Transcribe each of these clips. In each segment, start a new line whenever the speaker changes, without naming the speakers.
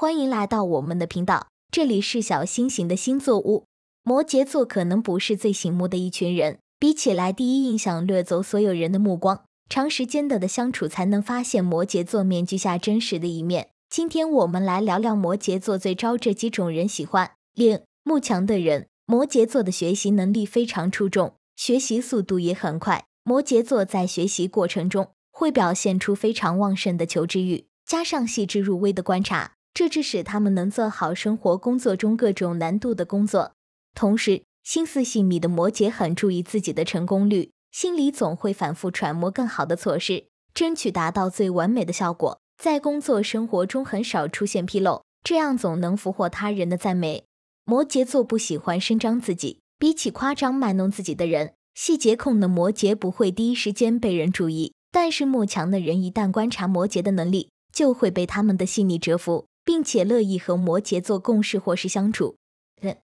欢迎来到我们的频道，这里是小星星的星座屋。摩羯座可能不是最醒目的一群人，比起来第一印象掠走所有人的目光，长时间的的相处才能发现摩羯座面具下真实的一面。今天我们来聊聊摩羯座最招这几种人喜欢。令慕强的人，摩羯座的学习能力非常出众，学习速度也很快。摩羯座在学习过程中会表现出非常旺盛的求知欲，加上细致入微的观察，这致使他们能做好生活工作中各种难度的工作。同时，心思细密的摩羯很注意自己的成功率，心里总会反复揣摩更好的措施，争取达到最完美的效果。在工作生活中很少出现纰漏，这样总能俘获他人的赞美。摩羯座不喜欢声张自己，比起夸张卖弄自己的人。细节控的摩羯不会第一时间被人注意，但是慕强的人一旦观察摩羯的能力，就会被他们的细腻折服，并且乐意和摩羯座共事或是相处。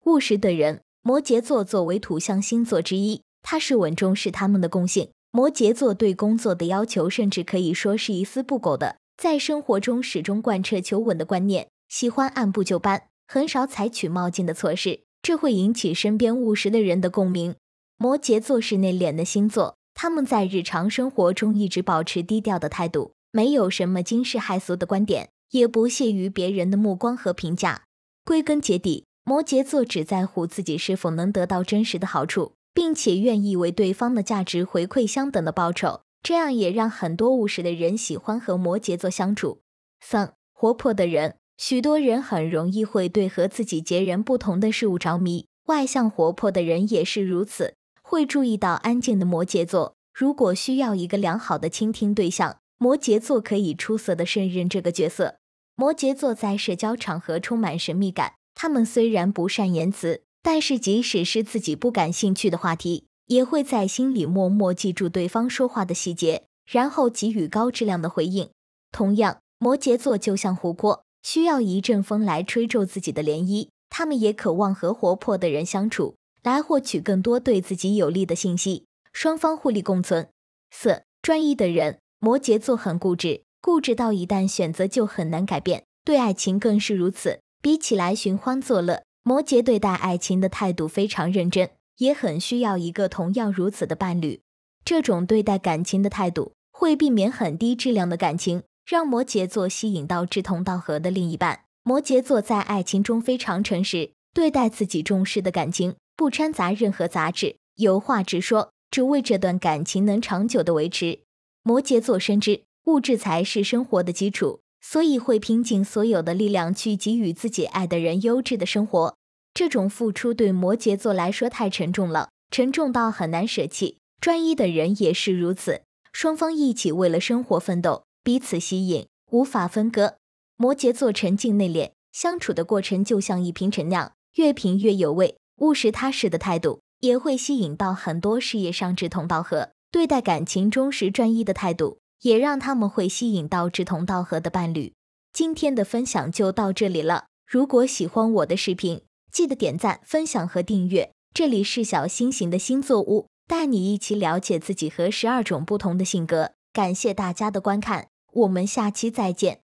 务实的人，摩羯座作为土象星座之一，踏实稳重是他们的共性。摩羯座对工作的要求甚至可以说是一丝不苟的，在生活中始终贯彻求稳的观念，喜欢按部就班，很少采取冒进的措施，这会引起身边务实的人的共鸣。摩羯座是内敛的星座，他们在日常生活中一直保持低调的态度，没有什么惊世骇俗的观点，也不屑于别人的目光和评价。归根结底，摩羯座只在乎自己是否能得到真实的好处，并且愿意为对方的价值回馈相等的报酬，这样也让很多务实的人喜欢和摩羯座相处。三、活泼的人，许多人很容易会对和自己截然不同的事物着迷，外向活泼的人也是如此。会注意到安静的摩羯座，如果需要一个良好的倾听对象，摩羯座可以出色的胜任这个角色。摩羯座在社交场合充满神秘感，他们虽然不善言辞，但是即使是自己不感兴趣的话题，也会在心里默默记住对方说话的细节，然后给予高质量的回应。同样，摩羯座就像湖泊，需要一阵风来吹皱自己的涟漪，他们也渴望和活泼的人相处。来获取更多对自己有利的信息，双方互利共存。四专一的人，摩羯座很固执，固执到一旦选择就很难改变，对爱情更是如此。比起来寻欢作乐，摩羯对待爱情的态度非常认真，也很需要一个同样如此的伴侣。这种对待感情的态度，会避免很低质量的感情，让摩羯座吸引到志同道合的另一半。摩羯座在爱情中非常诚实，对待自己重视的感情。不掺杂任何杂质，有话直说，只为这段感情能长久的维持。摩羯座深知物质才是生活的基础，所以会拼尽所有的力量去给予自己爱的人优质的生活。这种付出对摩羯座来说太沉重了，沉重到很难舍弃。专一的人也是如此，双方一起为了生活奋斗，彼此吸引，无法分割。摩羯座沉静内敛，相处的过程就像一瓶陈酿，越品越有味。务实踏实的态度也会吸引到很多事业上志同道合、对待感情忠实专一的态度，也让他们会吸引到志同道合的伴侣。今天的分享就到这里了，如果喜欢我的视频，记得点赞、分享和订阅。这里是小星星的星座屋，带你一起了解自己和十二种不同的性格。感谢大家的观看，我们下期再见。